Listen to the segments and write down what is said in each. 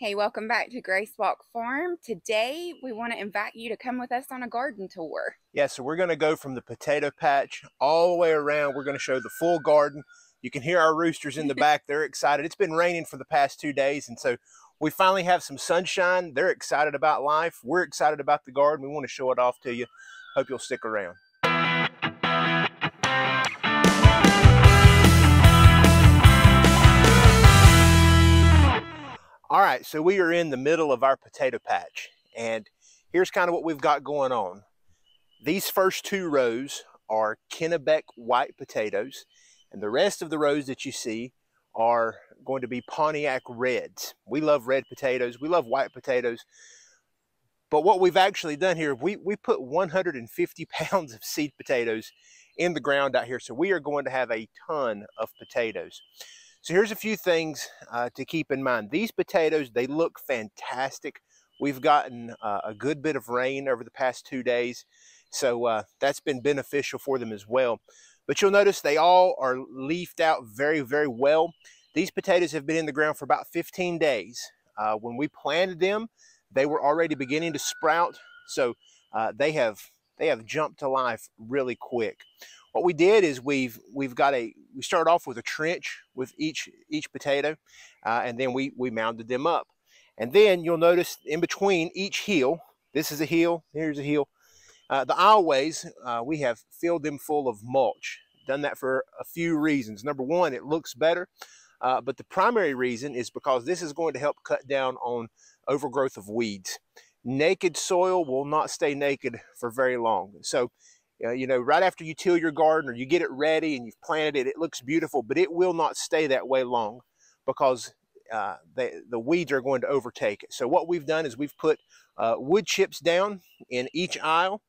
Hey, welcome back to Grace Walk Farm. Today, we want to invite you to come with us on a garden tour. Yeah, so we're going to go from the potato patch all the way around. We're going to show the full garden. You can hear our roosters in the back. They're excited. It's been raining for the past two days, and so we finally have some sunshine. They're excited about life. We're excited about the garden. We want to show it off to you. Hope you'll stick around. All right, so we are in the middle of our potato patch, and here's kind of what we've got going on. These first two rows are Kennebec white potatoes, and the rest of the rows that you see are going to be Pontiac reds. We love red potatoes, we love white potatoes, but what we've actually done here, we, we put 150 pounds of seed potatoes in the ground out here, so we are going to have a ton of potatoes. So here's a few things uh, to keep in mind. These potatoes, they look fantastic. We've gotten uh, a good bit of rain over the past two days, so uh, that's been beneficial for them as well. But you'll notice they all are leafed out very, very well. These potatoes have been in the ground for about 15 days. Uh, when we planted them, they were already beginning to sprout, so uh, they have they have jumped to life really quick. What we did is we've we've got a we started off with a trench with each each potato, uh, and then we we mounded them up, and then you'll notice in between each hill, this is a hill, here's a hill. Uh, the aisleways uh, we have filled them full of mulch. Done that for a few reasons. Number one, it looks better, uh, but the primary reason is because this is going to help cut down on overgrowth of weeds. Naked soil will not stay naked for very long. So uh, you know, right after you till your garden or you get it ready and you've planted it, it looks beautiful, but it will not stay that way long because uh, they, the weeds are going to overtake it. So what we've done is we've put uh, wood chips down in each aisle.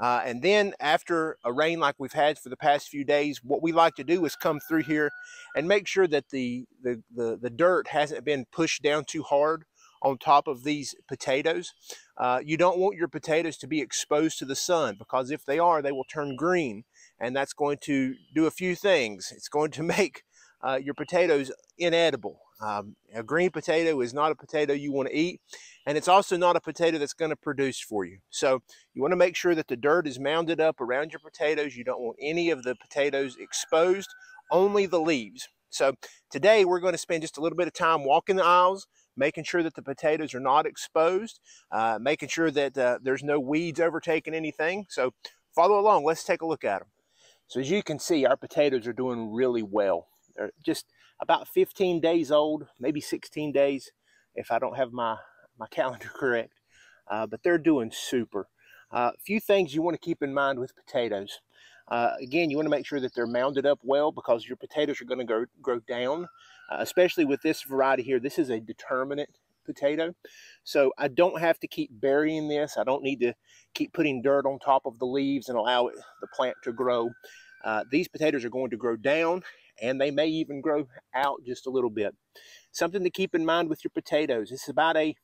Uh, and then after a rain like we've had for the past few days, what we like to do is come through here and make sure that the, the, the, the dirt hasn't been pushed down too hard on top of these potatoes. Uh, you don't want your potatoes to be exposed to the sun because if they are, they will turn green and that's going to do a few things. It's going to make uh, your potatoes inedible. Um, a green potato is not a potato you want to eat and it's also not a potato that's going to produce for you. So you want to make sure that the dirt is mounded up around your potatoes. You don't want any of the potatoes exposed, only the leaves. So today we're going to spend just a little bit of time walking the aisles, making sure that the potatoes are not exposed, uh, making sure that uh, there's no weeds overtaking anything. So follow along. Let's take a look at them. So as you can see, our potatoes are doing really well. They're just about 15 days old, maybe 16 days if I don't have my, my calendar correct. Uh, but they're doing super. A uh, few things you want to keep in mind with potatoes. Uh, again, you want to make sure that they're mounded up well because your potatoes are going to grow, grow down, uh, especially with this variety here. This is a determinate potato. So I don't have to keep burying this. I don't need to keep putting dirt on top of the leaves and allow it, the plant to grow. Uh, these potatoes are going to grow down and they may even grow out just a little bit. Something to keep in mind with your potatoes. This is about a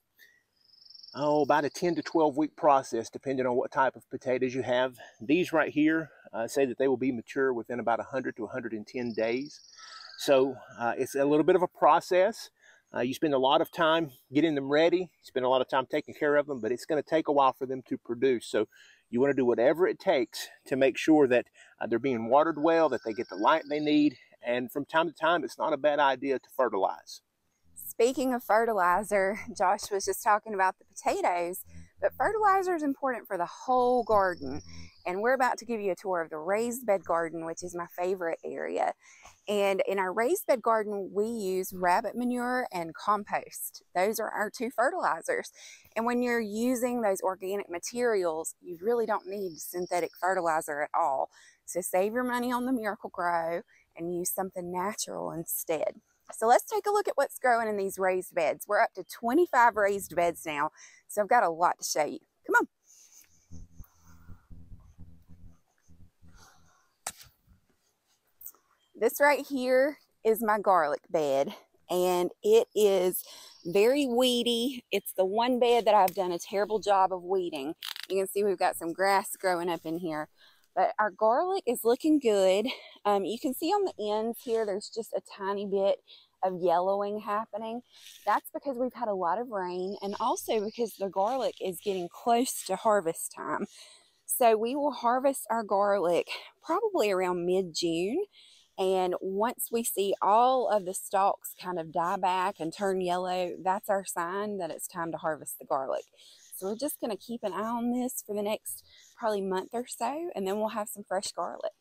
oh, about a 10 to 12 week process, depending on what type of potatoes you have. These right here uh, say that they will be mature within about 100 to 110 days. So uh, it's a little bit of a process. Uh, you spend a lot of time getting them ready, spend a lot of time taking care of them, but it's going to take a while for them to produce. So you want to do whatever it takes to make sure that uh, they're being watered well, that they get the light they need, and from time to time, it's not a bad idea to fertilize. Speaking of fertilizer, Josh was just talking about the potatoes, but fertilizer is important for the whole garden. And we're about to give you a tour of the raised bed garden, which is my favorite area. And in our raised bed garden, we use mm. rabbit manure and compost. Those are our two fertilizers. And when you're using those organic materials, you really don't need synthetic fertilizer at all. So save your money on the Miracle-Gro and use something natural instead. So let's take a look at what's growing in these raised beds. We're up to 25 raised beds now, so I've got a lot to show you. Come on. This right here is my garlic bed, and it is very weedy. It's the one bed that I've done a terrible job of weeding. You can see we've got some grass growing up in here. But our garlic is looking good. Um, you can see on the ends here, there's just a tiny bit of yellowing happening. That's because we've had a lot of rain and also because the garlic is getting close to harvest time. So we will harvest our garlic probably around mid-June. And once we see all of the stalks kind of die back and turn yellow, that's our sign that it's time to harvest the garlic. So we're just going to keep an eye on this for the next probably month or so, and then we'll have some fresh garlic.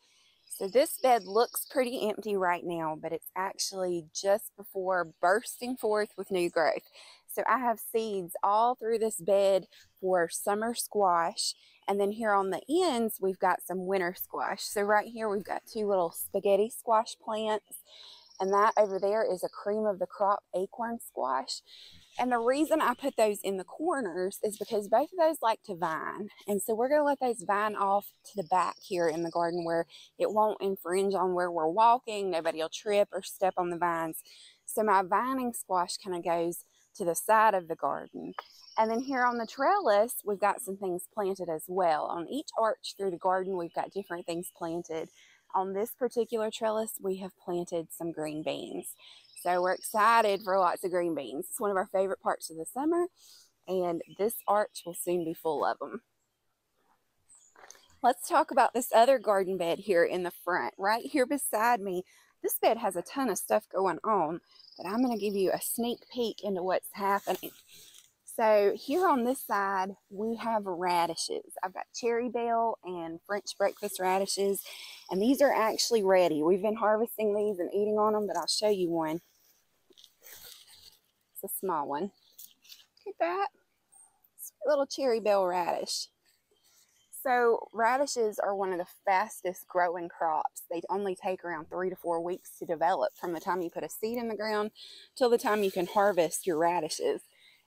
So this bed looks pretty empty right now, but it's actually just before bursting forth with new growth. So I have seeds all through this bed for summer squash. And then here on the ends, we've got some winter squash. So right here, we've got two little spaghetti squash plants. And that over there is a cream of the crop acorn squash. And the reason I put those in the corners is because both of those like to vine. And so we're going to let those vine off to the back here in the garden where it won't infringe on where we're walking. Nobody will trip or step on the vines. So my vining squash kind of goes to the side of the garden. And then here on the trellis, we've got some things planted as well. On each arch through the garden, we've got different things planted. On this particular trellis, we have planted some green beans. So we're excited for lots of green beans. It's one of our favorite parts of the summer, and this arch will soon be full of them. Let's talk about this other garden bed here in the front. Right here beside me, this bed has a ton of stuff going on, but I'm going to give you a sneak peek into what's happening. So here on this side, we have radishes. I've got Cherry Belle and French breakfast radishes, and these are actually ready. We've been harvesting these and eating on them, but I'll show you one It's a small one. Look at that. Sweet little Cherry Belle radish. So radishes are one of the fastest growing crops. They only take around three to four weeks to develop from the time you put a seed in the ground till the time you can harvest your radishes.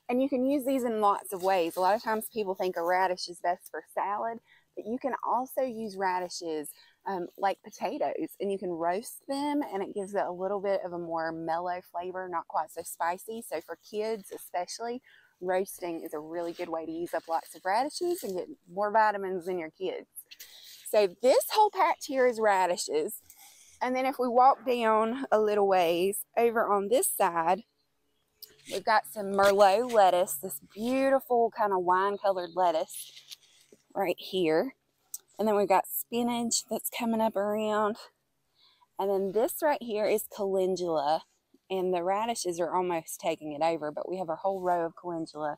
And you can use these in lots of ways. A lot of times people think a radish is best for salad, but you can also use radishes um, like potatoes and you can roast them and it gives it a little bit of a more mellow flavor, not quite so spicy. So for kids especially, roasting is a really good way to use up lots of radishes and get more vitamins than your kids. So this whole patch here is radishes. And then if we walk down a little ways over on this side, we've got some Merlot lettuce, this beautiful kind of wine colored lettuce right here. And then we've got spinach that's coming up around. And then this right here is calendula. And the radishes are almost taking it over, but we have a whole row of calendula.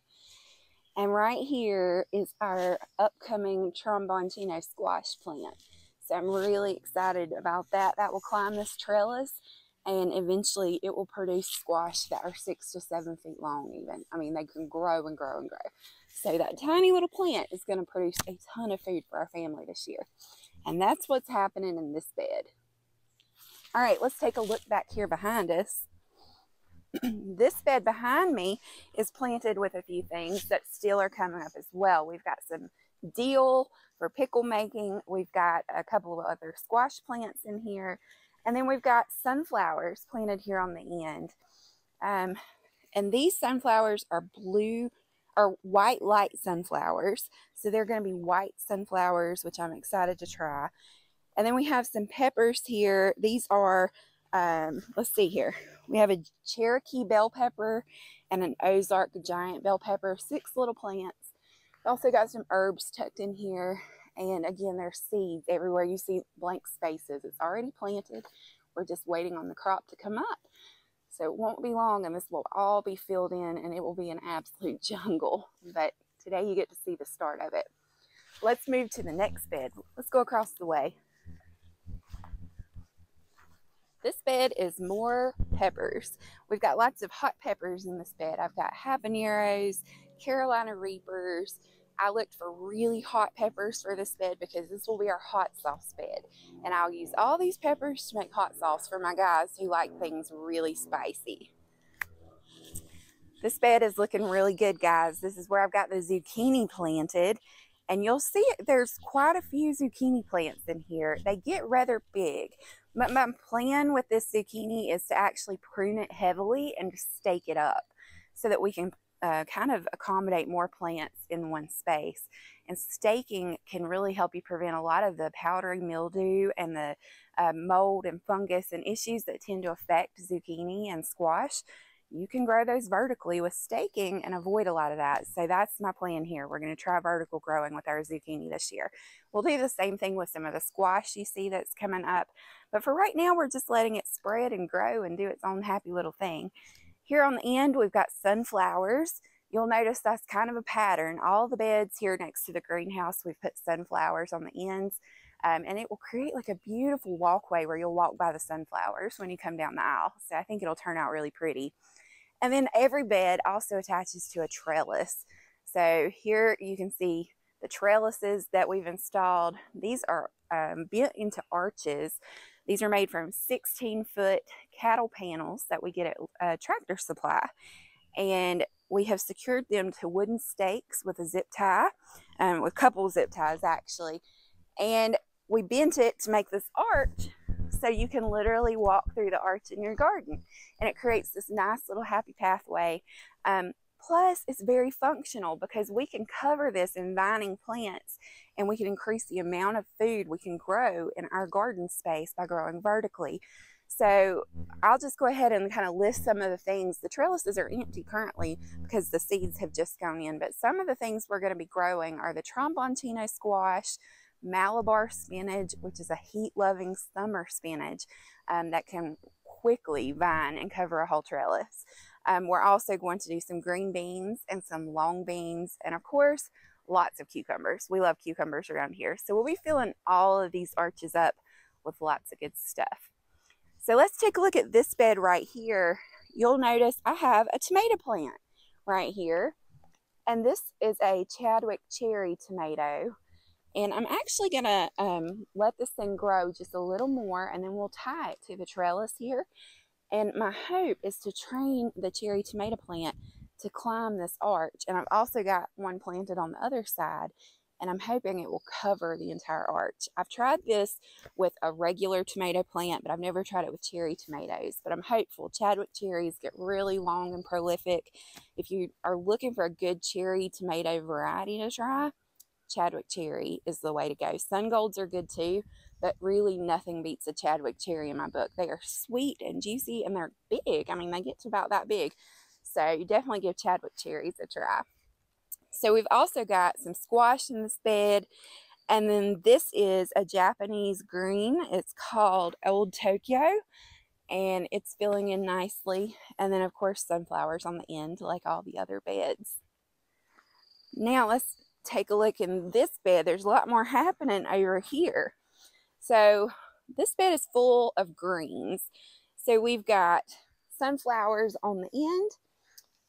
And right here is our upcoming tromboncino squash plant. So I'm really excited about that. That will climb this trellis and eventually it will produce squash that are six to seven feet long even. I mean, they can grow and grow and grow. So that tiny little plant is going to produce a ton of food for our family this year. And that's what's happening in this bed. All right, let's take a look back here behind us. this bed behind me is planted with a few things that still are coming up as well. We've got some dill for pickle making. We've got a couple of other squash plants in here. And then we've got sunflowers planted here on the end. Um, and these sunflowers are blue or white light sunflowers. So they're going to be white sunflowers, which I'm excited to try. And then we have some peppers here. These are, um, let's see here. We have a Cherokee bell pepper and an Ozark giant bell pepper, six little plants. Also got some herbs tucked in here. And again, there's seeds everywhere you see blank spaces. It's already planted. We're just waiting on the crop to come up. So it won't be long and this will all be filled in and it will be an absolute jungle. But today you get to see the start of it. Let's move to the next bed. Let's go across the way. This bed is more peppers. We've got lots of hot peppers in this bed. I've got habaneros, Carolina Reapers, I looked for really hot peppers for this bed because this will be our hot sauce bed. And I'll use all these peppers to make hot sauce for my guys who like things really spicy. This bed is looking really good, guys. This is where I've got the zucchini planted. And you'll see there's quite a few zucchini plants in here. They get rather big. But my plan with this zucchini is to actually prune it heavily and stake it up so that we can uh, kind of accommodate more plants in one space. And staking can really help you prevent a lot of the powdery mildew and the uh, mold and fungus and issues that tend to affect zucchini and squash. You can grow those vertically with staking and avoid a lot of that. So that's my plan here. We're going to try vertical growing with our zucchini this year. We'll do the same thing with some of the squash you see that's coming up. But for right now, we're just letting it spread and grow and do its own happy little thing. Here on the end, we've got sunflowers. You'll notice that's kind of a pattern. All the beds here next to the greenhouse, we've put sunflowers on the ends. Um, and it will create like a beautiful walkway where you'll walk by the sunflowers when you come down the aisle. So I think it'll turn out really pretty. And then every bed also attaches to a trellis. So here you can see the trellises that we've installed. These are um, bent into arches. These are made from 16 foot cattle panels that we get at uh, Tractor Supply. And we have secured them to wooden stakes with a zip tie, um, with a couple zip ties actually. And we bent it to make this arch so you can literally walk through the arch in your garden. And it creates this nice little happy pathway. Um, plus, it's very functional because we can cover this in vining plants and we can increase the amount of food we can grow in our garden space by growing vertically. So I'll just go ahead and kind of list some of the things. The trellises are empty currently because the seeds have just gone in, but some of the things we're going to be growing are the tromboncino squash, Malabar spinach, which is a heat-loving summer spinach um, that can quickly vine and cover a whole trellis. Um, we're also going to do some green beans and some long beans, and of course, lots of cucumbers. We love cucumbers around here. So we'll be filling all of these arches up with lots of good stuff. So let's take a look at this bed right here. You'll notice I have a tomato plant right here. And this is a Chadwick cherry tomato. And I'm actually going to um, let this thing grow just a little more and then we'll tie it to the trellis here. And my hope is to train the cherry tomato plant to climb this arch. And I've also got one planted on the other side and I'm hoping it will cover the entire arch. I've tried this with a regular tomato plant, but I've never tried it with cherry tomatoes. But I'm hopeful. Chadwick cherries get really long and prolific. If you are looking for a good cherry tomato variety to try, Chadwick cherry is the way to go. Sun golds are good too, but really nothing beats a Chadwick cherry in my book. They are sweet and juicy and they're big. I mean, they get to about that big. So you definitely give Chadwick cherries a try. So we've also got some squash in this bed. And then this is a Japanese green. It's called Old Tokyo and it's filling in nicely. And then of course sunflowers on the end like all the other beds. Now let's take a look in this bed, there's a lot more happening over here. So this bed is full of greens. So we've got sunflowers on the end.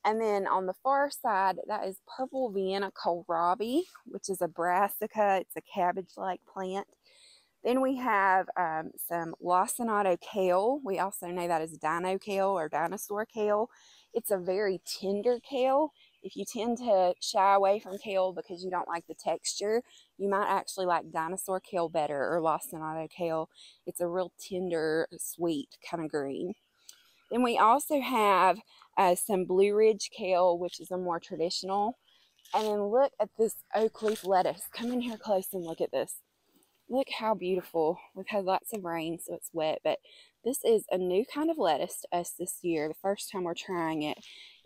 And then on the far side, that is purple Vienna kohlrabi, which is a brassica. It's a cabbage-like plant. Then we have um, some lacinato kale. We also know that as dino kale or dinosaur kale. It's a very tender kale if you tend to shy away from kale because you don't like the texture, you might actually like dinosaur kale better or lacinato kale. It's a real tender, sweet kind of green. Then we also have uh, some Blue Ridge kale, which is a more traditional. And then look at this oak leaf lettuce. Come in here close and look at this. Look how beautiful. We've had lots of rain, so it's wet, but this is a new kind of lettuce to us this year, the first time we're trying it.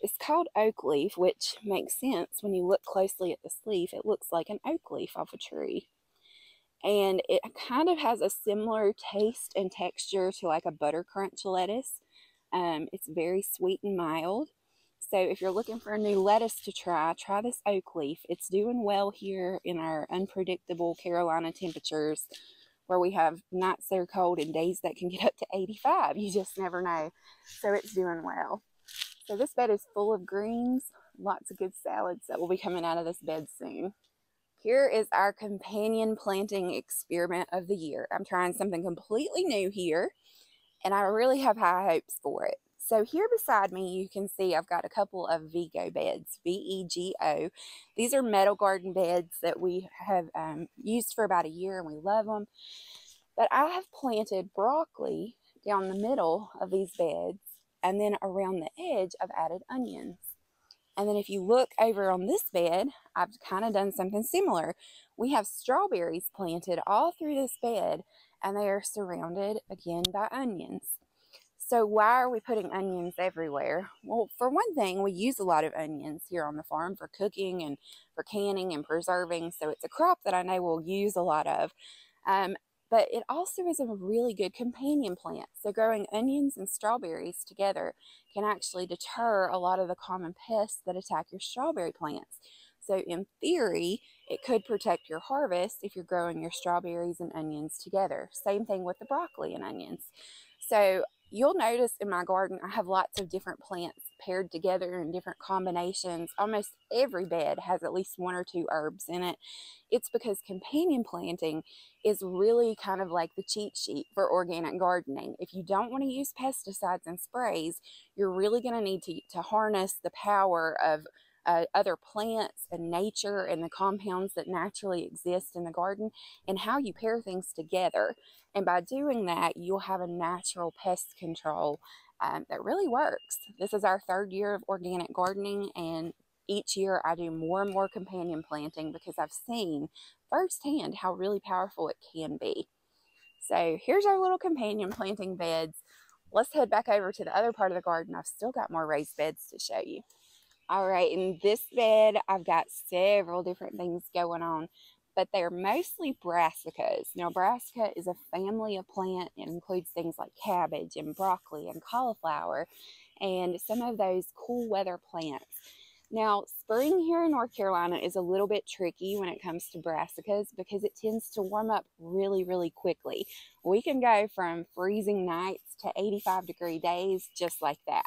It's called oak leaf, which makes sense when you look closely at this leaf. It looks like an oak leaf off a tree. And it kind of has a similar taste and texture to like a butter crunch lettuce. Um, it's very sweet and mild. So if you're looking for a new lettuce to try, try this oak leaf. It's doing well here in our unpredictable Carolina temperatures where we have nights that are cold and days that can get up to 85. You just never know. So it's doing well. So this bed is full of greens, lots of good salads that will be coming out of this bed soon. Here is our companion planting experiment of the year. I'm trying something completely new here, and I really have high hopes for it. So here beside me, you can see I've got a couple of Vego beds, V-E-G-O. These are metal garden beds that we have um, used for about a year and we love them. But I have planted broccoli down the middle of these beds and then around the edge, I've added onions. And then if you look over on this bed, I've kind of done something similar. We have strawberries planted all through this bed and they are surrounded again by onions. So why are we putting onions everywhere? Well, for one thing, we use a lot of onions here on the farm for cooking and for canning and preserving. So it's a crop that I know we'll use a lot of. Um, but it also is a really good companion plant. So growing onions and strawberries together can actually deter a lot of the common pests that attack your strawberry plants. So in theory, it could protect your harvest if you're growing your strawberries and onions together. Same thing with the broccoli and onions. So you'll notice in my garden, I have lots of different plants paired together in different combinations. Almost every bed has at least one or two herbs in it. It's because companion planting is really kind of like the cheat sheet for organic gardening. If you don't want to use pesticides and sprays, you're really going to need to, to harness the power of uh, other plants and nature and the compounds that naturally exist in the garden and how you pair things together. And by doing that, you'll have a natural pest control um, that really works. This is our third year of organic gardening, and each year I do more and more companion planting because I've seen firsthand how really powerful it can be. So here's our little companion planting beds. Let's head back over to the other part of the garden. I've still got more raised beds to show you. All right, in this bed, I've got several different things going on, but they're mostly brassicas. Now, brassica is a family of plant. It includes things like cabbage and broccoli and cauliflower and some of those cool weather plants. Now, spring here in North Carolina is a little bit tricky when it comes to brassicas because it tends to warm up really, really quickly. We can go from freezing nights to 85 degree days just like that.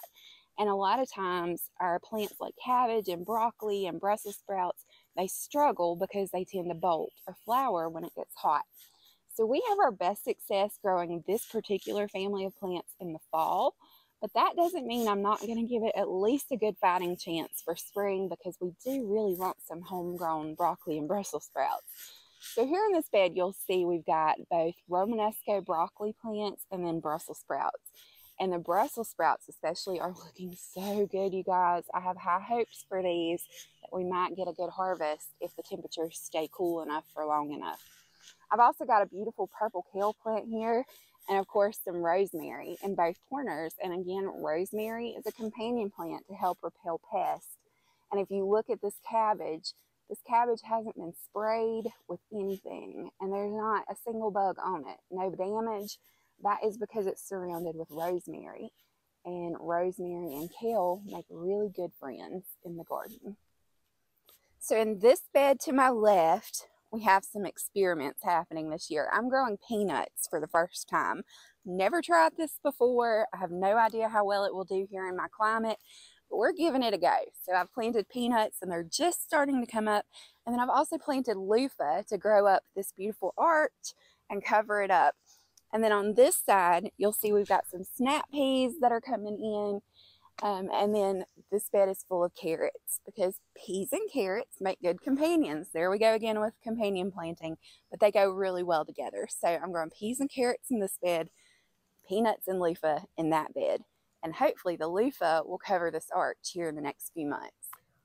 And a lot of times our plants like cabbage and broccoli and Brussels sprouts, they struggle because they tend to bolt or flower when it gets hot. So we have our best success growing this particular family of plants in the fall, but that doesn't mean I'm not going to give it at least a good fighting chance for spring because we do really want some homegrown broccoli and Brussels sprouts. So here in this bed, you'll see we've got both Romanesco broccoli plants and then Brussels sprouts. And the Brussels sprouts, especially, are looking so good, you guys. I have high hopes for these that we might get a good harvest if the temperatures stay cool enough for long enough. I've also got a beautiful purple kale plant here, and of course, some rosemary in both corners. And again, rosemary is a companion plant to help repel pests. And if you look at this cabbage, this cabbage hasn't been sprayed with anything, and there's not a single bug on it. No damage that is because it's surrounded with rosemary. And rosemary and kale make really good friends in the garden. So in this bed to my left, we have some experiments happening this year. I'm growing peanuts for the first time. Never tried this before. I have no idea how well it will do here in my climate, but we're giving it a go. So I've planted peanuts and they're just starting to come up. And then I've also planted loofah to grow up this beautiful arch and cover it up. And then on this side, you'll see we've got some snap peas that are coming in. Um, and then this bed is full of carrots because peas and carrots make good companions. There we go again with companion planting, but they go really well together. So I'm growing peas and carrots in this bed, peanuts and loofah in that bed. And hopefully the loofah will cover this arch here in the next few months.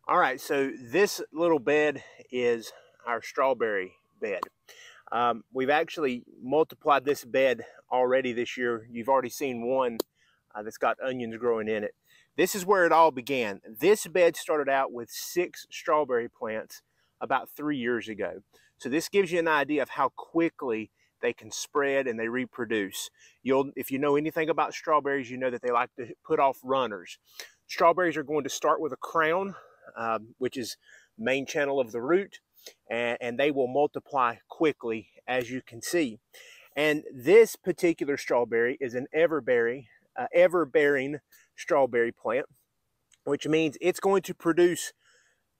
All right, so this little bed is our strawberry bed. Um, we've actually multiplied this bed already this year. You've already seen one uh, that's got onions growing in it. This is where it all began. This bed started out with six strawberry plants about three years ago. So this gives you an idea of how quickly they can spread and they reproduce. You'll, if you know anything about strawberries, you know that they like to put off runners. Strawberries are going to start with a crown, um, which is main channel of the root and, and they will multiply quickly as you can see. And this particular strawberry is an everberry, uh, ever-bearing strawberry plant, which means it's going to produce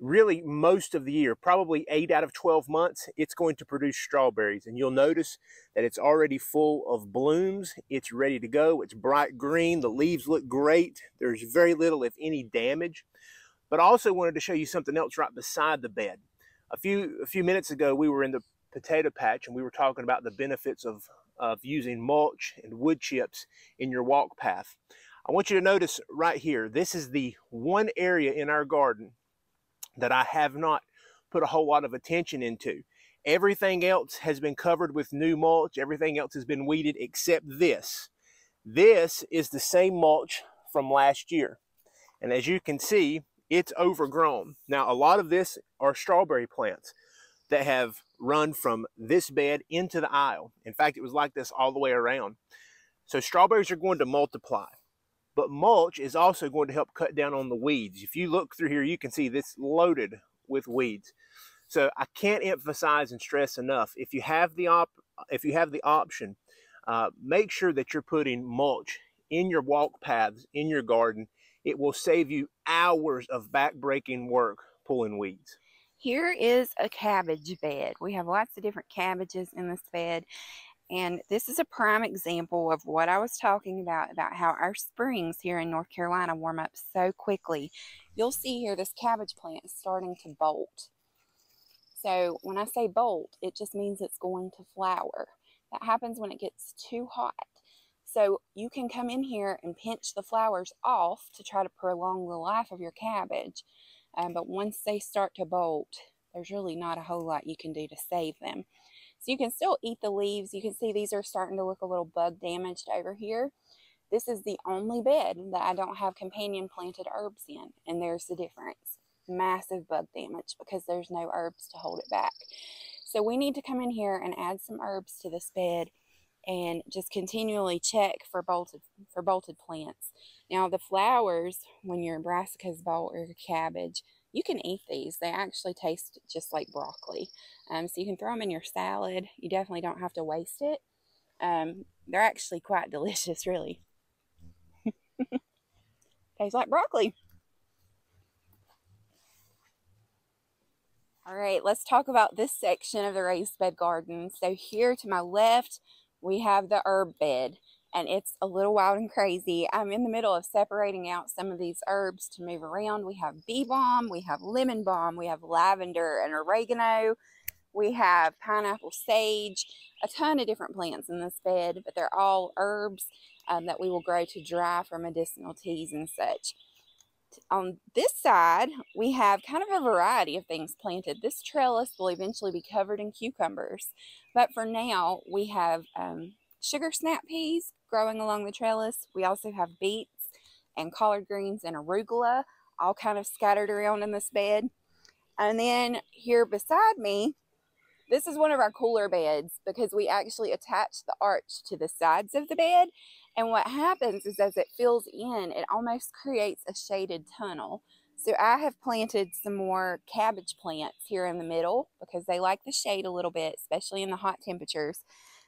really most of the year, probably 8 out of 12 months, it's going to produce strawberries. And you'll notice that it's already full of blooms. It's ready to go. It's bright green. The leaves look great. There's very little, if any, damage. But I also wanted to show you something else right beside the bed a few a few minutes ago we were in the potato patch and we were talking about the benefits of of using mulch and wood chips in your walk path. I want you to notice right here, this is the one area in our garden that I have not put a whole lot of attention into. Everything else has been covered with new mulch. Everything else has been weeded except this. This is the same mulch from last year. And as you can see, it's overgrown. Now, a lot of this are strawberry plants that have run from this bed into the aisle. In fact, it was like this all the way around. So strawberries are going to multiply. But mulch is also going to help cut down on the weeds. If you look through here, you can see this loaded with weeds. So I can't emphasize and stress enough. If you have the op if you have the option, uh, make sure that you're putting mulch in your walk paths in your garden. It will save you hours of backbreaking work pulling weeds. Here is a cabbage bed. We have lots of different cabbages in this bed. And this is a prime example of what I was talking about, about how our springs here in North Carolina warm up so quickly. You'll see here this cabbage plant is starting to bolt. So when I say bolt, it just means it's going to flower. That happens when it gets too hot. So you can come in here and pinch the flowers off to try to prolong the life of your cabbage. Um, but once they start to bolt, there's really not a whole lot you can do to save them. So you can still eat the leaves. You can see these are starting to look a little bug damaged over here. This is the only bed that I don't have companion planted herbs in. And there's the difference massive bug damage because there's no herbs to hold it back. So we need to come in here and add some herbs to this bed and just continually check for bolted for bolted plants. Now the flowers, when your brassicas bolt or cabbage, you can eat these. They actually taste just like broccoli. Um, so you can throw them in your salad. You definitely don't have to waste it. Um, they're actually quite delicious, really. Tastes like broccoli. All right, let's talk about this section of the raised bed garden. So here to my left, we have the herb bed and it's a little wild and crazy. I'm in the middle of separating out some of these herbs to move around. We have bee balm, we have lemon balm, we have lavender and oregano, we have pineapple sage, a ton of different plants in this bed, but they're all herbs um, that we will grow to dry for medicinal teas and such on this side, we have kind of a variety of things planted. This trellis will eventually be covered in cucumbers, but for now, we have um, sugar snap peas growing along the trellis. We also have beets and collard greens and arugula all kind of scattered around in this bed. And then here beside me, this is one of our cooler beds because we actually attach the arch to the sides of the bed and what happens is as it fills in, it almost creates a shaded tunnel. So I have planted some more cabbage plants here in the middle because they like the shade a little bit, especially in the hot temperatures.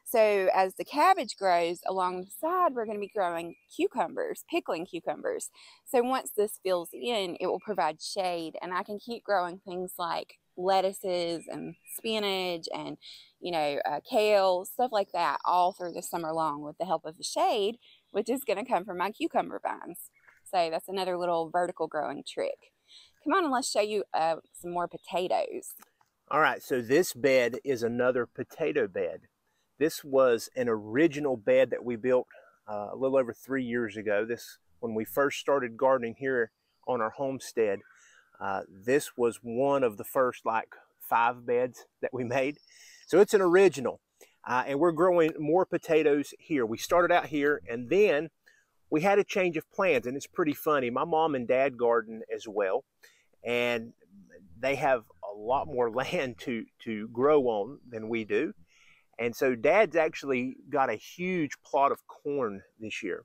So as the cabbage grows along the side, we're going to be growing cucumbers, pickling cucumbers. So once this fills in, it will provide shade and I can keep growing things like lettuces and spinach and you know uh, kale stuff like that all through the summer long with the help of the shade which is going to come from my cucumber vines. So that's another little vertical growing trick. Come on and let's show you uh, some more potatoes. All right so this bed is another potato bed. This was an original bed that we built uh, a little over three years ago. This when we first started gardening here on our homestead uh, this was one of the first like five beds that we made. So it's an original. Uh, and we're growing more potatoes here. We started out here and then we had a change of plans and it's pretty funny. My mom and dad garden as well and they have a lot more land to, to grow on than we do. And so dad's actually got a huge plot of corn this year.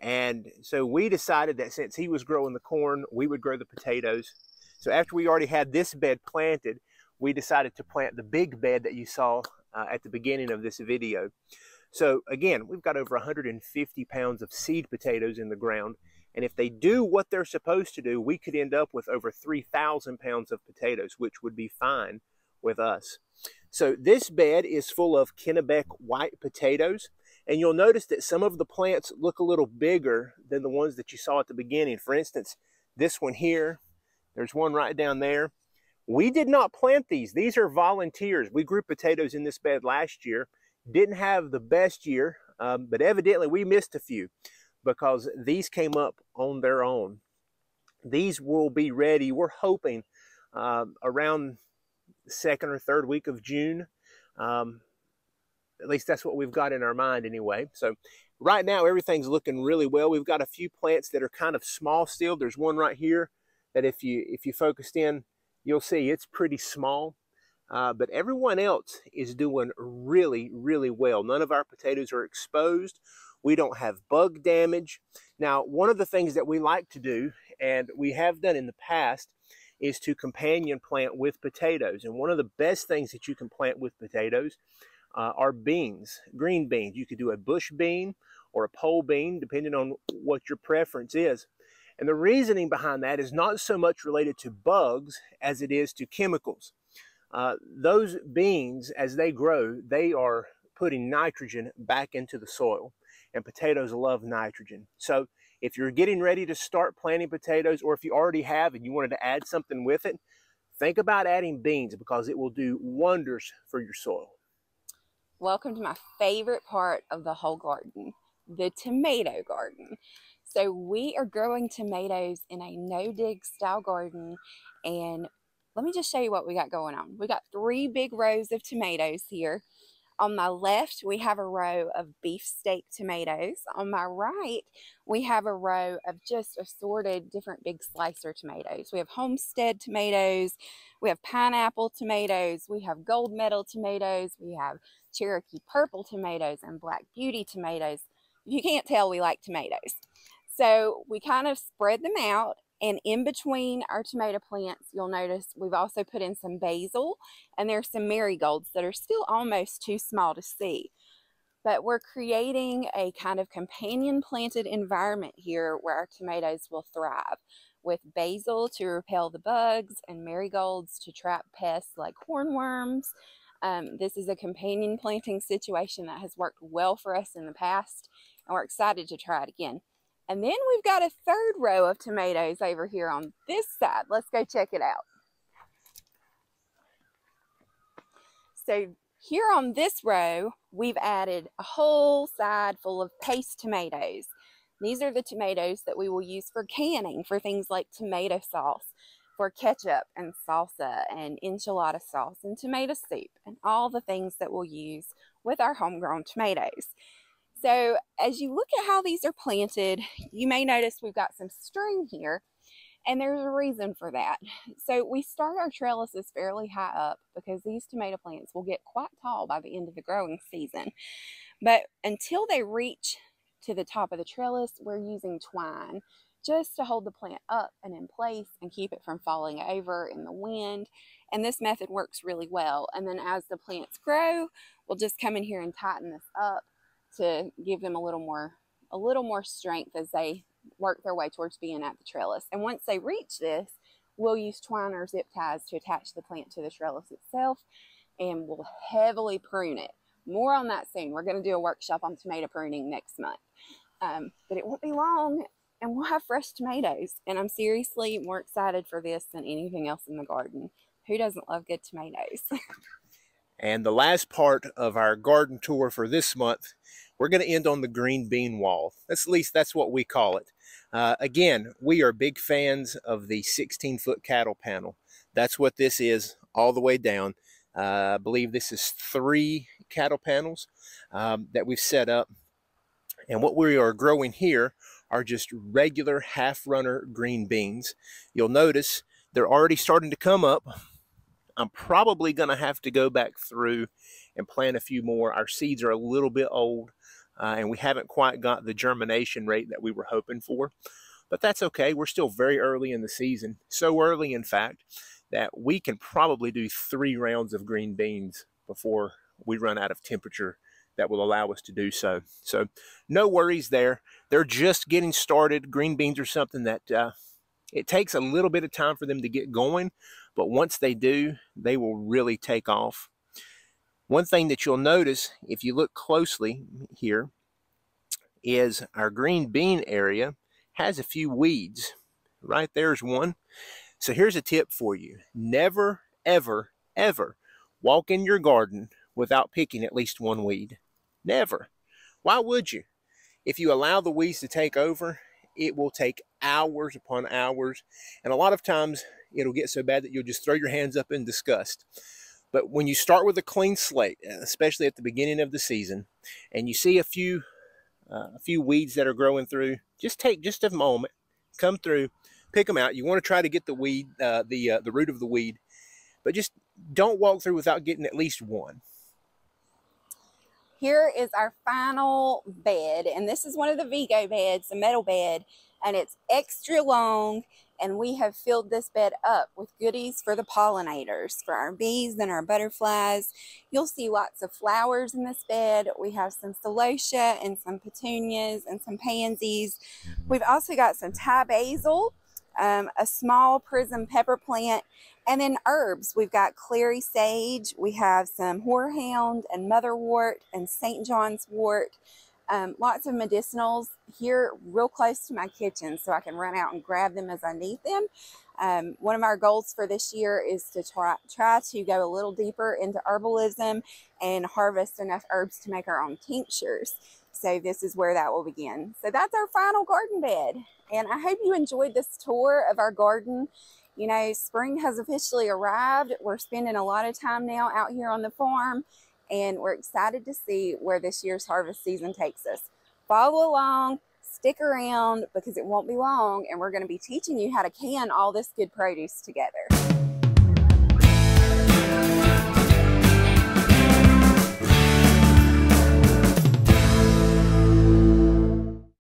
And so we decided that since he was growing the corn, we would grow the potatoes. So after we already had this bed planted, we decided to plant the big bed that you saw uh, at the beginning of this video. So again, we've got over 150 pounds of seed potatoes in the ground. And if they do what they're supposed to do, we could end up with over 3,000 pounds of potatoes, which would be fine with us. So this bed is full of Kennebec white potatoes. And you'll notice that some of the plants look a little bigger than the ones that you saw at the beginning. For instance, this one here, there's one right down there. We did not plant these. These are volunteers. We grew potatoes in this bed last year. Didn't have the best year, um, but evidently we missed a few. because these came up on their own. These will be ready, we're hoping, uh, around second or third week of June. Um, at least that's what we've got in our mind anyway. So right now everything's looking really well. We've got a few plants that are kind of small still. There's one right here that if you if you focused in, you'll see it's pretty small. Uh, but everyone else is doing really, really well. None of our potatoes are exposed. We don't have bug damage. Now, one of the things that we like to do, and we have done in the past, is to companion plant with potatoes. And one of the best things that you can plant with potatoes uh, are beans, green beans. You could do a bush bean or a pole bean, depending on what your preference is. And the reasoning behind that is not so much related to bugs as it is to chemicals. Uh, those beans, as they grow, they are putting nitrogen back into the soil, and potatoes love nitrogen. So if you're getting ready to start planting potatoes, or if you already have and you wanted to add something with it, think about adding beans because it will do wonders for your soil. Welcome to my favorite part of the whole garden, the tomato garden. So we are growing tomatoes in a no-dig style garden and let me just show you what we got going on. We got three big rows of tomatoes here. On my left, we have a row of beefsteak tomatoes. On my right, we have a row of just assorted different big slicer tomatoes. We have homestead tomatoes, we have pineapple tomatoes, we have gold medal tomatoes, we have Cherokee purple tomatoes and black beauty tomatoes. You can't tell we like tomatoes. So we kind of spread them out and in between our tomato plants, you'll notice we've also put in some basil and there's some marigolds that are still almost too small to see. But we're creating a kind of companion planted environment here where our tomatoes will thrive with basil to repel the bugs and marigolds to trap pests like hornworms. Um, this is a companion planting situation that has worked well for us in the past and we're excited to try it again. And then we've got a third row of tomatoes over here on this side. Let's go check it out. So here on this row, we've added a whole side full of paste tomatoes. These are the tomatoes that we will use for canning for things like tomato sauce, for ketchup and salsa and enchilada sauce and tomato soup and all the things that we'll use with our homegrown tomatoes. So as you look at how these are planted, you may notice we've got some string here and there's a reason for that. So we start our trellises fairly high up because these tomato plants will get quite tall by the end of the growing season. But until they reach to the top of the trellis, we're using twine just to hold the plant up and in place and keep it from falling over in the wind. And this method works really well. And then as the plants grow, we'll just come in here and tighten this up to give them a little more a little more strength as they work their way towards being at the trellis. And once they reach this, we'll use twine or zip ties to attach the plant to the trellis itself and we'll heavily prune it. More on that soon. We're going to do a workshop on tomato pruning next month. Um, but it won't be long and we'll have fresh tomatoes. And I'm seriously more excited for this than anything else in the garden. Who doesn't love good tomatoes? And the last part of our garden tour for this month, we're going to end on the green bean wall. That's at least that's what we call it. Uh, again, we are big fans of the 16 foot cattle panel. That's what this is all the way down. Uh, I believe this is three cattle panels um, that we've set up. And what we are growing here are just regular half runner green beans. You'll notice they're already starting to come up I'm probably going to have to go back through and plant a few more. Our seeds are a little bit old uh, and we haven't quite got the germination rate that we were hoping for. But that's okay. We're still very early in the season. So early, in fact, that we can probably do three rounds of green beans before we run out of temperature that will allow us to do so. So no worries there. They're just getting started. Green beans are something that uh, it takes a little bit of time for them to get going, but once they do, they will really take off. One thing that you'll notice if you look closely here is our green bean area has a few weeds. Right there's one. So here's a tip for you. Never, ever, ever walk in your garden without picking at least one weed. Never. Why would you? if you allow the weeds to take over, it will take hours upon hours. And a lot of times it'll get so bad that you'll just throw your hands up in disgust. But when you start with a clean slate, especially at the beginning of the season, and you see a few uh, a few weeds that are growing through, just take just a moment, come through, pick them out. You want to try to get the weed, uh, the uh, the root of the weed, but just don't walk through without getting at least one. Here is our final bed, and this is one of the Vego beds, a metal bed, and it's extra long and we have filled this bed up with goodies for the pollinators, for our bees and our butterflies. You'll see lots of flowers in this bed. We have some celosia and some petunias and some pansies. We've also got some Thai basil, um, a small prism pepper plant, and then herbs. We've got clary sage, we have some horehound and motherwort and St. John's wort. Um, lots of medicinals here real close to my kitchen so I can run out and grab them as I need them. Um, one of our goals for this year is to try, try to go a little deeper into herbalism and harvest enough herbs to make our own tinctures. So this is where that will begin. So that's our final garden bed. And I hope you enjoyed this tour of our garden. You know, spring has officially arrived. We're spending a lot of time now out here on the farm and we're excited to see where this year's harvest season takes us. Follow along, stick around because it won't be long and we're going to be teaching you how to can all this good produce together.